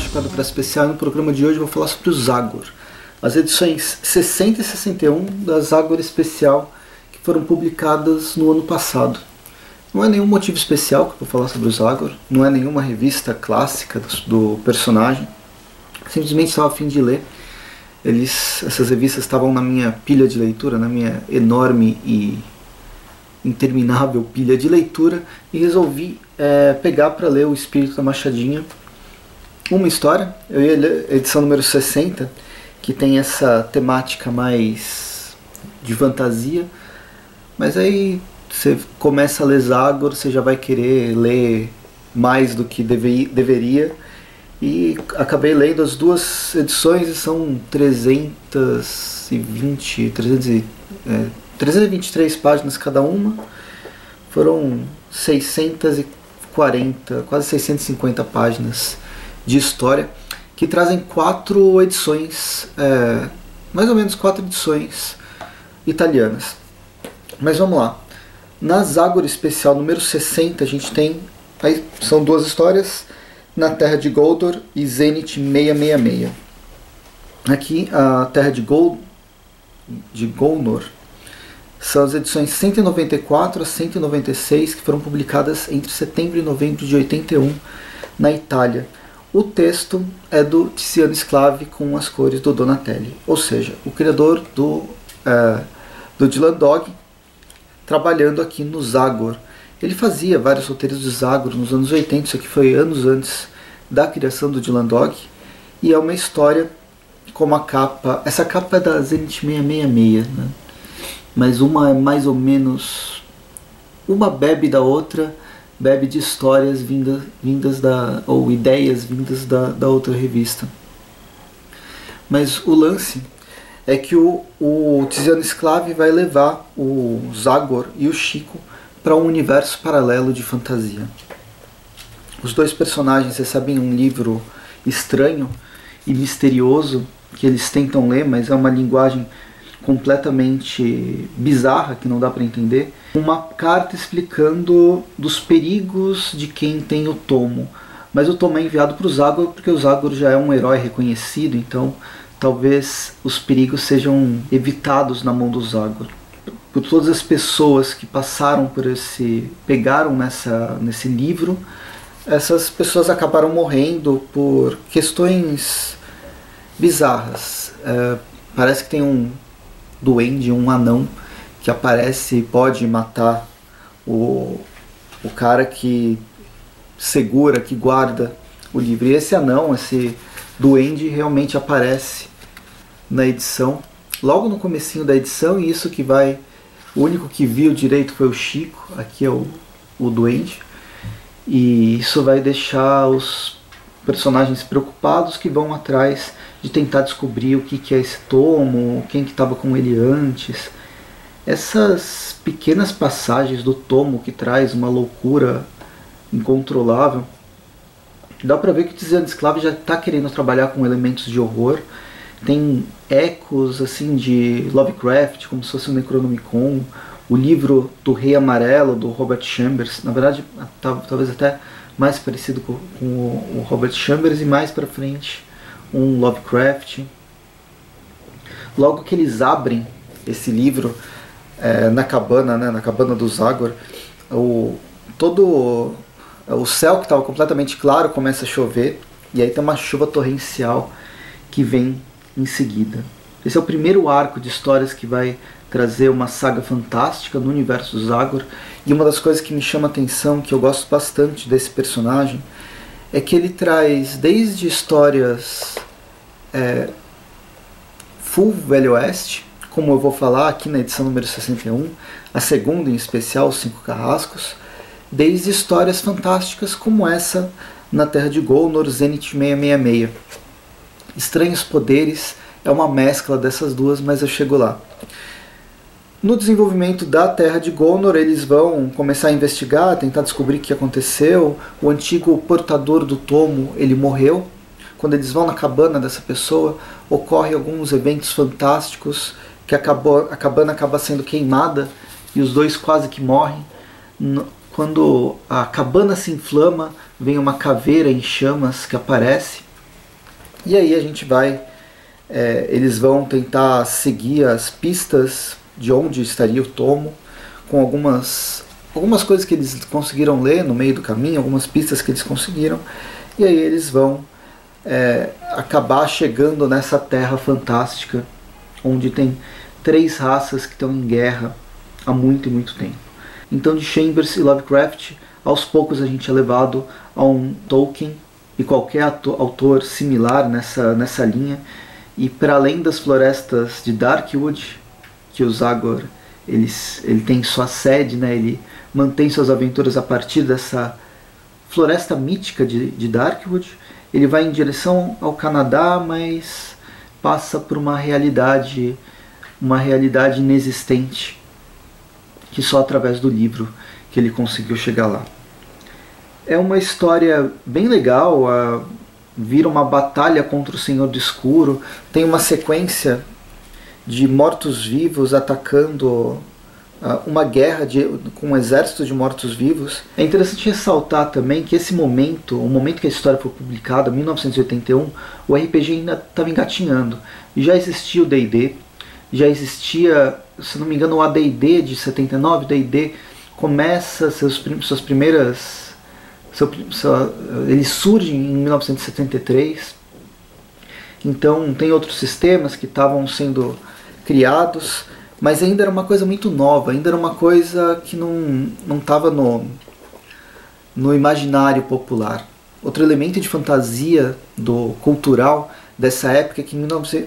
Chupado para Especial no programa de hoje eu vou falar sobre o Zagor. As edições 60 e 61 da Zagor Especial que foram publicadas no ano passado. Não é nenhum motivo especial que eu vou falar sobre o Zagor, não é nenhuma revista clássica do, do personagem. Simplesmente estava a fim de ler. Eles, essas revistas estavam na minha pilha de leitura, na minha enorme e interminável pilha de leitura e resolvi é, pegar para ler O Espírito da Machadinha. Uma história, eu ia ler edição número 60, que tem essa temática mais de fantasia, mas aí você começa a ler Zagor, você já vai querer ler mais do que deve, deveria. E acabei lendo as duas edições e são 320, 300, é, 323 páginas cada uma. Foram 640, quase 650 páginas de história que trazem quatro edições, é, mais ou menos quatro edições italianas. Mas vamos lá. Na Zagor Especial número 60 a gente tem, aí são duas histórias, Na Terra de Goldor e Zenith 666. Aqui a Terra de Gold, de Golnor são as edições 194 a 196 que foram publicadas entre setembro e novembro de 81 na Itália. O texto é do Tiziano Sclave com as cores do Donatelli, ou seja, o criador do, é, do Dylan Dog, trabalhando aqui no Zagor. Ele fazia vários roteiros de Zagor nos anos 80, isso aqui foi anos antes da criação do Dylan Dog, e é uma história como a capa. Essa capa é da Zenith 666, né? mas uma é mais ou menos. Uma bebe da outra, bebe de histórias vindas, vindas da. ou ideias vindas da, da outra revista. Mas o lance é que o, o Tiziano Sclave vai levar o Zagor e o Chico para um universo paralelo de fantasia. Os dois personagens recebem um livro estranho e misterioso que eles tentam ler, mas é uma linguagem completamente bizarra que não dá para entender, uma carta explicando dos perigos de quem tem o tomo. Mas o tomo é enviado para o Zagor porque o Zagor já é um herói reconhecido, então talvez os perigos sejam evitados na mão do Zagor. Por todas as pessoas que passaram por esse, pegaram nessa, nesse livro, essas pessoas acabaram morrendo por questões bizarras. É, parece que tem um duende, um anão que aparece e pode matar o, o cara que segura, que guarda o livro. E esse anão, esse duende, realmente aparece na edição, logo no comecinho da edição, e isso que vai. O único que viu direito foi o Chico, aqui é o, o duende. E isso vai deixar os personagens preocupados que vão atrás de tentar descobrir o que, que é esse tomo, quem que estava com ele antes. Essas pequenas passagens do tomo que traz uma loucura incontrolável, dá para ver que o Tiziano Esclavo já está querendo trabalhar com elementos de horror. Tem ecos assim de Lovecraft, como se fosse um Necronomicon, o livro do Rei Amarelo, do Robert Chambers, na verdade, talvez até mais parecido com, o Robert Chambers e mais para frente um Lovecraft. Logo que eles abrem esse livro é, na cabana, né, na cabana do Zagor, o, todo o céu que estava completamente claro começa a chover e aí tem uma chuva torrencial que vem em seguida. Esse é o primeiro arco de histórias que vai trazer uma saga fantástica no universo Zagor e uma das coisas que me chama a atenção, que eu gosto bastante desse personagem, é que ele traz desde histórias é, full Velho Oeste, como eu vou falar aqui na edição número 61, a segunda em especial, Os Cinco Carrascos, desde histórias fantásticas como essa na Terra de Golnor Zenith 666. Estranhos Poderes é uma mescla dessas duas, mas eu chego lá. No desenvolvimento da Terra de Golnor, eles vão começar a investigar, tentar descobrir o que aconteceu. O antigo portador do tomo, ele morreu. Quando eles vão na cabana dessa pessoa, ocorrem alguns eventos fantásticos que acabou, a cabana acaba sendo queimada e os dois quase que morrem. Quando a cabana se inflama, vem uma caveira em chamas que aparece E aí a gente vai, é, eles vão tentar seguir as pistas de onde estaria o tomo, com algumas algumas coisas que eles conseguiram ler no meio do caminho, algumas pistas que eles conseguiram, e aí eles vão é, acabar chegando nessa terra fantástica, onde tem três raças que estão em guerra há muito e muito tempo. Então, de Chambers e Lovecraft, aos poucos a gente é levado a um Tolkien e qualquer autor similar nessa, nessa linha, e para além das florestas de Darkwood, que o Zagor eles, ele tem sua sede, né, ele mantém suas aventuras a partir dessa floresta mítica de, de Darkwood. Ele vai em direção ao Canadá, mas passa por uma realidade, uma realidade inexistente, que só através do livro que ele conseguiu chegar lá. É uma história bem legal, a, vira uma batalha contra o Senhor do Escuro, tem uma sequência de mortos-vivos atacando uma guerra de, com um exército de mortos-vivos. É interessante ressaltar também que esse momento, o momento que a história foi publicada, 1981, o RPG ainda estava engatinhando. Já existia o D&D, já existia, se não me engano, o AD&D de 79, D&D começa seus, suas primeiras... Seu, ele surge em 1973, então tem outros sistemas que estavam sendo criados, mas ainda era uma coisa muito nova, ainda era uma coisa que não estava no, no imaginário popular. Outro elemento de fantasia do cultural dessa época é que em 19,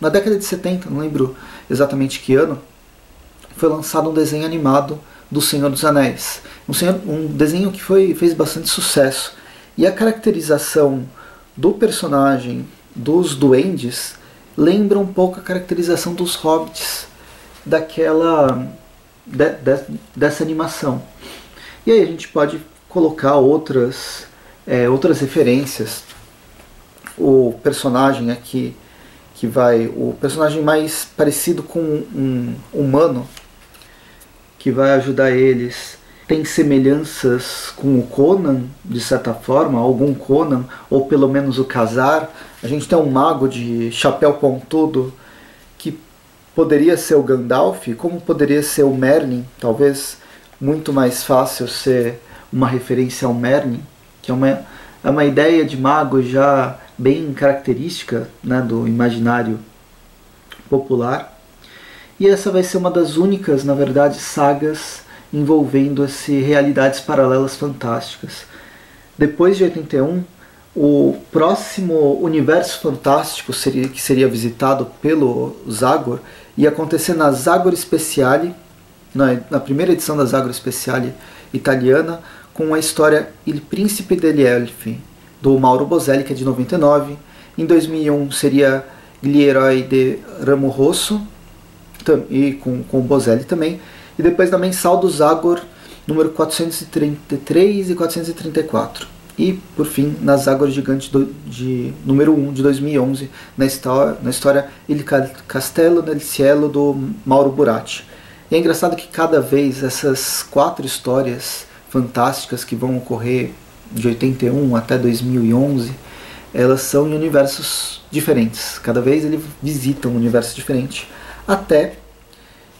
na década de 70, não lembro exatamente que ano, foi lançado um desenho animado do Senhor dos Anéis. Um, senhor, um desenho que foi, fez bastante sucesso. E a caracterização do personagem dos duendes lembra um pouco a caracterização dos hobbits daquela de, de, dessa animação. E aí a gente pode colocar outras é, outras referências. O personagem aqui que vai o personagem mais parecido com um humano que vai ajudar eles tem semelhanças com o Conan, de certa forma, algum Conan, ou pelo menos o Casar. A gente tem um mago de chapéu pontudo poderia ser o Gandalf, como poderia ser o Merlin, talvez muito mais fácil ser uma referência ao Merlin, que é uma, é uma ideia de mago já bem característica né, do imaginário popular. E essa vai ser uma das únicas, na verdade, sagas envolvendo esse realidades paralelas fantásticas. Depois de 81, o próximo universo fantástico seria, que seria visitado pelo Zagor ia acontecer na Zagor Speciale, na, na primeira edição da Zagor Speciale italiana, com a história Il Principe degli Elfi, do Mauro Bozelli, que é de 99. Em 2001 seria Gli Eroi de Ramo Rosso, e com, com o Bozelli também. E depois da Mensal do Zagor, número 433 e 434 e, por fim, na Zagor Gigante do, de número 1 de 2011, na, história, na história Il Castello nel Cielo do Mauro Buratti. E é engraçado que cada vez essas quatro histórias fantásticas que vão ocorrer de 81 até 2011, elas são em universos diferentes. Cada vez ele visita um universo diferente, até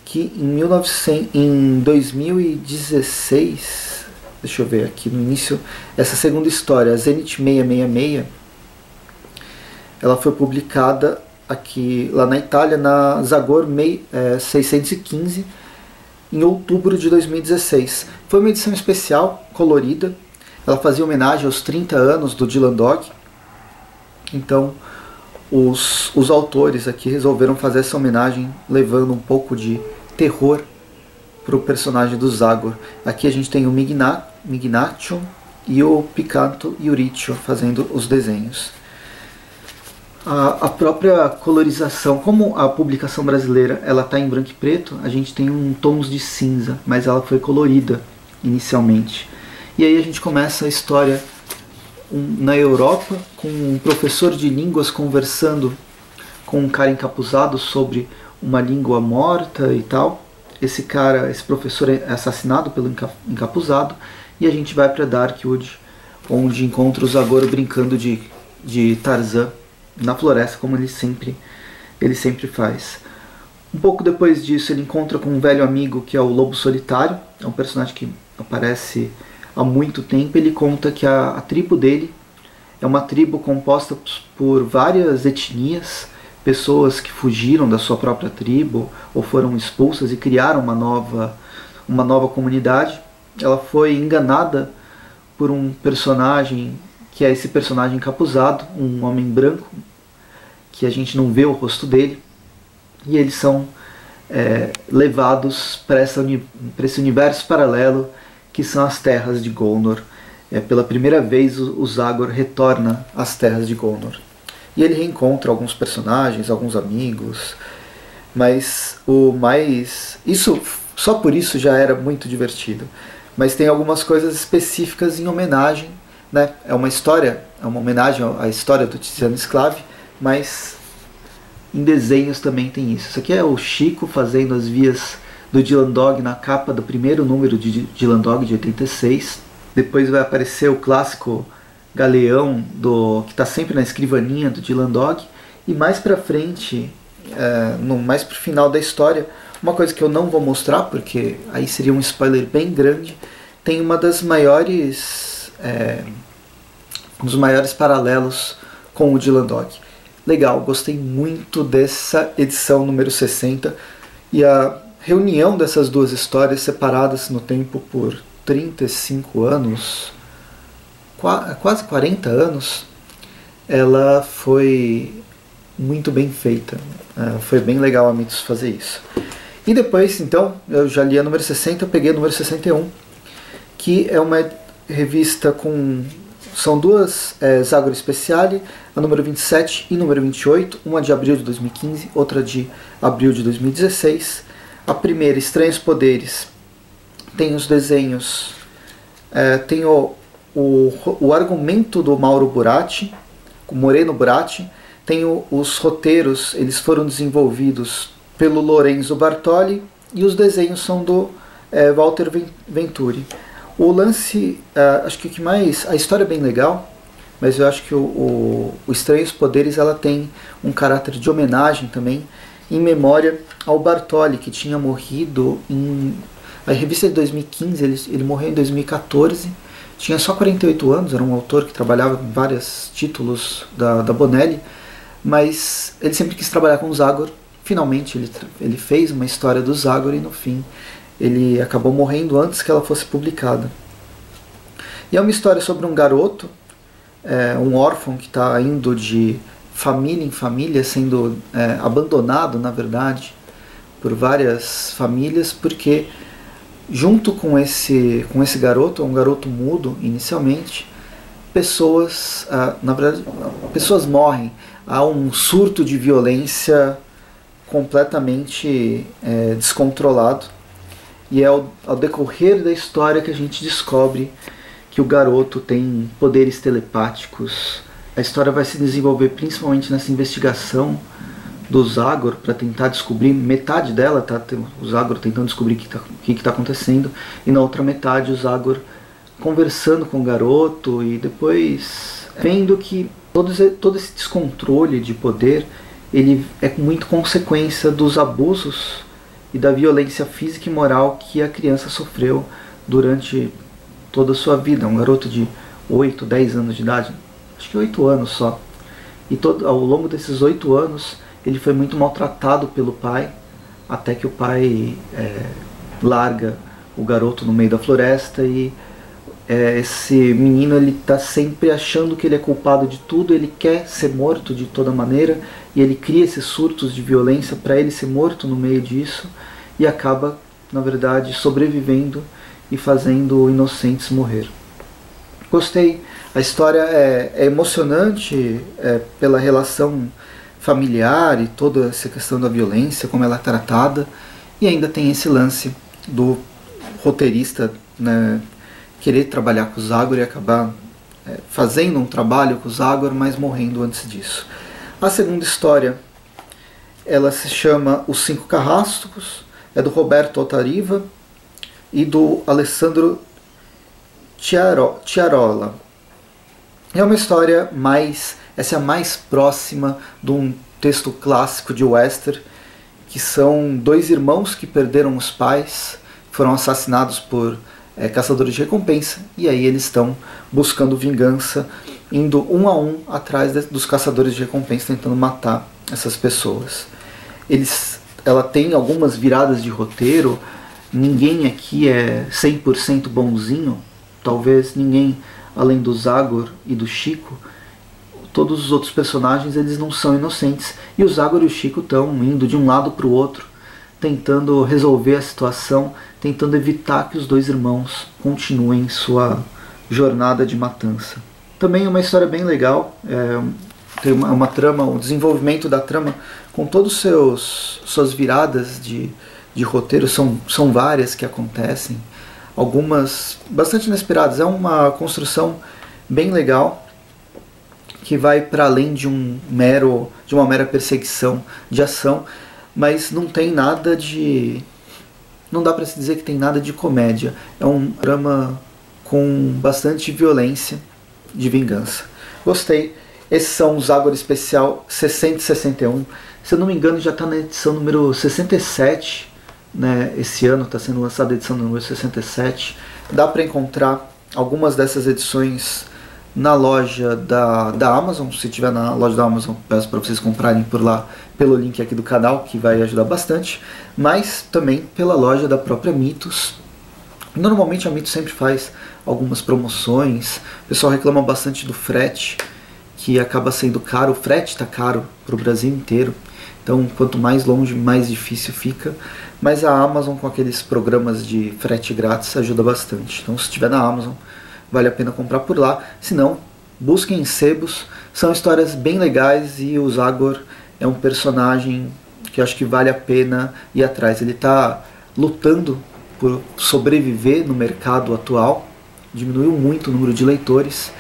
que em, 1900, em 2016 deixa eu ver aqui no início, essa segunda história, Zenith 666, ela foi publicada aqui lá na Itália, na Zagor Mei, é, 615, em outubro de 2016. Foi uma edição especial, colorida, ela fazia homenagem aos 30 anos do Dylan Dog, então os, os autores aqui resolveram fazer essa homenagem levando um pouco de terror para o personagem do Zagor. Aqui a gente tem o Mignat, Mignaccio e o Picanto Iuriccio fazendo os desenhos. A, a, própria colorização, como a publicação brasileira ela está em branco e preto, a gente tem um tons de cinza, mas ela foi colorida inicialmente. E aí a gente começa a história um, na Europa com um professor de línguas conversando com um cara encapuzado sobre uma língua morta e tal. Esse cara, esse professor é assassinado pelo encapuzado e a gente vai para Darkwood, onde encontra o Zagoro brincando de, de Tarzan na floresta como ele sempre ele sempre faz. Um pouco depois disso, ele encontra com um velho amigo que é o Lobo Solitário, é um personagem que aparece há muito tempo. Ele conta que a, a tribo dele é uma tribo composta por várias etnias, pessoas que fugiram da sua própria tribo ou foram expulsas e criaram uma nova, uma nova comunidade. Ela foi enganada por um personagem que é esse personagem encapuzado, um homem branco, que a gente não vê o rosto dele, e eles são é, levados para esse universo paralelo que são as terras de Gondor. É, pela primeira vez o Zagor retorna às terras de Gondor. E ele reencontra alguns personagens, alguns amigos, mas o mais. Isso só por isso já era muito divertido. Mas tem algumas coisas específicas em homenagem. Né? É uma história, é uma homenagem à história do Tiziano Esclave, mas em desenhos também tem isso. Isso aqui é o Chico fazendo as vias do Dylan Dog na capa do primeiro número de Dylan Dog de 86. Depois vai aparecer o clássico galeão do que está sempre na escrivaninha do Dylan Dog. E mais para frente, é, no mais final da história, uma coisa que eu não vou mostrar porque aí seria um spoiler bem grande, tem uma das maiores é, um dos maiores paralelos com o Dylan Dog. Legal, gostei muito dessa edição número 60 e a reunião dessas duas histórias separadas no tempo por 35 anos, quase 40 anos, ela foi muito bem feita. É, foi bem legal a Mitos fazer isso. E depois, então, eu já li a número 60, eu peguei a número 61, que é uma revista com. São duas é, Zagor Speciale, a número 27 e número 28, uma de abril de 2015, outra de abril de 2016 a primeira, Estranhos Poderes, tem os desenhos, é, tem o, o, o argumento do Mauro Buratti, o Moreno Buratti, tem o, os roteiros, eles foram desenvolvidos pelo Lorenzo Bartoli e os desenhos são do é, Walter Venturi. O lance, é, acho que o que mais. A história é bem legal, mas eu acho que o, o, o Estranhos Poderes ela tem um caráter de homenagem também em memória ao Bartoli, que tinha morrido em. A revista de 2015, ele, ele morreu em 2014, tinha só 48 anos, era um autor que trabalhava em vários títulos da, da Bonelli, mas ele sempre quis trabalhar com o Zagor. Finalmente ele, ele fez uma história do Zagor e no fim ele acabou morrendo antes que ela fosse publicada. E é uma história sobre um garoto, é, um órfão que está indo de família em família, sendo é, abandonado, na verdade, por várias famílias, porque junto com esse, com esse garoto, um garoto mudo inicialmente, pessoas, ah, na verdade, pessoas morrem. Há um surto de violência completamente é, descontrolado. E é ao, ao decorrer da história que a gente descobre que o garoto tem poderes telepáticos, a história vai se desenvolver principalmente nessa investigação do Zagor para tentar descobrir metade dela tá o Zagor tentando descobrir o que está tá acontecendo e na outra metade o Zagor conversando com o garoto e depois vendo que todo, todo esse descontrole de poder ele é muito consequência dos abusos e da violência física e moral que a criança sofreu durante toda a sua vida. Um garoto de 8, 10 anos de idade, acho que oito anos só. E todo, ao longo desses oito anos ele foi muito maltratado pelo pai, até que o pai é, larga o garoto no meio da floresta e é, esse menino ele está sempre achando que ele é culpado de tudo, ele quer ser morto de toda maneira e ele cria esses surtos de violência para ele ser morto no meio disso e acaba, na verdade, sobrevivendo e fazendo inocentes morrer. Gostei a história é, é emocionante é, pela relação familiar e toda essa questão da violência, como ela é tratada, e ainda tem esse lance do roteirista né, querer trabalhar com o Zagor e acabar é, fazendo um trabalho com o Zagor, mas morrendo antes disso. A segunda história ela se chama Os Cinco Carrascos, é do Roberto Altariva e do Alessandro Chiaro. É uma história mais Essa é a mais próxima de um texto clássico de Wester, que são dois irmãos que perderam os pais, foram assassinados por é, caçadores de recompensa, e aí eles estão buscando vingança, indo um a um atrás de, dos caçadores de recompensa, tentando matar essas pessoas. Eles, ela tem algumas viradas de roteiro, ninguém aqui é 100% bonzinho, talvez ninguém além do Zagor e do Chico, todos os outros personagens eles não são inocentes. E o Zagor e o Chico estão indo de um lado para o outro, tentando resolver a situação, tentando evitar que os dois irmãos continuem sua jornada de matança. Também é uma história bem legal, é, tem uma, uma, trama, o desenvolvimento da trama com todos seus suas viradas de, de roteiro são, são várias que acontecem, algumas bastante inesperadas. É uma construção bem legal que vai para além de um mero de uma mera perseguição de ação, mas não tem nada de não dá para se dizer que tem nada de comédia. É um drama com bastante violência de vingança. Gostei. Esses são os Agora Especial 60 e 61. Se eu não me engano, já está na edição número 67. Né? Esse ano está sendo lançada a edição número 67. Dá para encontrar algumas dessas edições na loja da, da Amazon. Se tiver na loja da Amazon, peço para vocês comprarem por lá pelo link aqui do canal, que vai ajudar bastante. Mas também pela loja da própria Mitos. Normalmente a Mitos sempre faz algumas promoções. O pessoal reclama bastante do frete, que acaba sendo caro. O frete está caro para o Brasil inteiro. Então, quanto mais longe, mais difícil fica. Mas a Amazon, com aqueles programas de frete grátis, ajuda bastante. Então, se estiver na Amazon, vale a pena comprar por lá. Se não, busquem em sebos. São histórias bem legais e o Zagor é um personagem que acho que vale a pena ir atrás. Ele está lutando por sobreviver no mercado atual diminuiu muito o número de leitores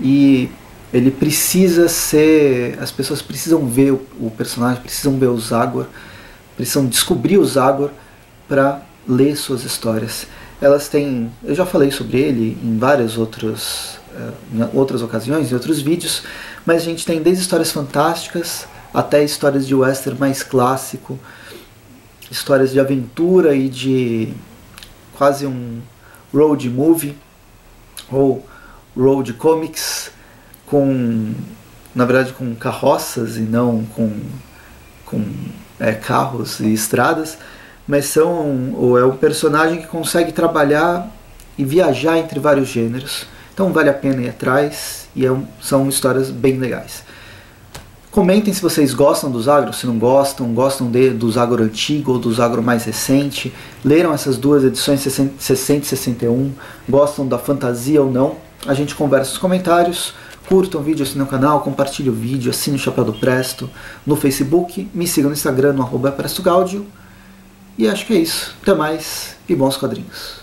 e ele precisa ser. As pessoas precisam ver o, o personagem, precisam ver o Zagor, precisam descobrir o Zagor para ler suas histórias. Elas têm. Eu já falei sobre ele em várias outras, eh, em outras ocasiões, em outros vídeos, mas a gente tem desde histórias fantásticas até histórias de western mais clássico, histórias de aventura e de quase um road movie ou road comics com na verdade com carroças e não com, com é, carros e estradas, mas são ou é um personagem que consegue trabalhar e viajar entre vários gêneros. Então vale a pena ir atrás e é um, são histórias bem legais. Comentem se vocês gostam dos agros, se não gostam, gostam de, dos agro antigo ou dos agro mais recente, leram essas duas edições 60 e 61, gostam da fantasia ou não. A gente conversa nos comentários, curtam o vídeo, assinem o canal, compartilhem o vídeo, assinem o Chapéu do Presto no Facebook, me sigam no Instagram, no arroba Presto Gaudio. E acho que é isso. Até mais e bons quadrinhos.